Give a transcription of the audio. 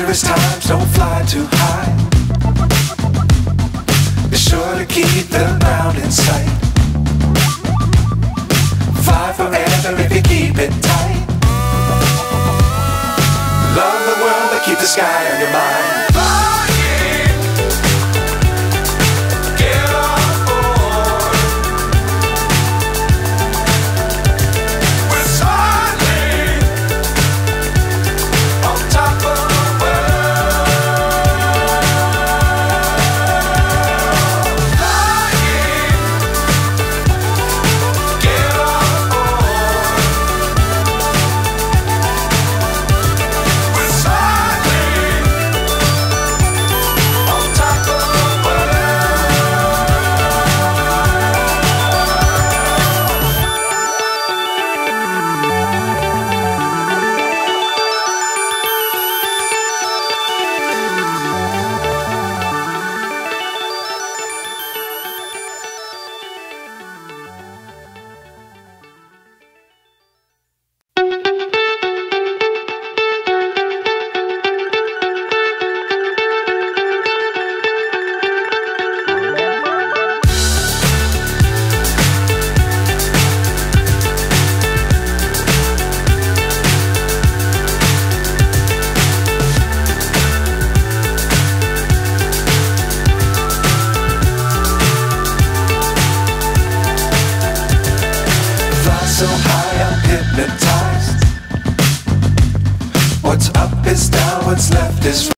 Dangerous times don't fly too high. Be sure to keep the ground in sight. Is down, what's left is